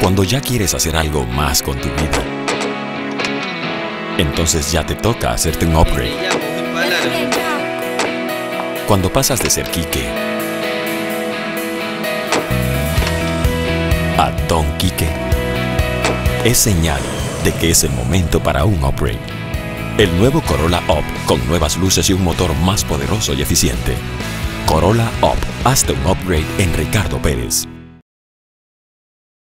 Cuando ya quieres hacer algo más con tu vida, entonces ya te toca hacerte un upgrade. Cuando pasas de ser Quique a Don Quique, es señal de que es el momento para un upgrade. El nuevo Corolla Up con nuevas luces y un motor más poderoso y eficiente. Corolla Up. Hazte un upgrade en Ricardo Pérez.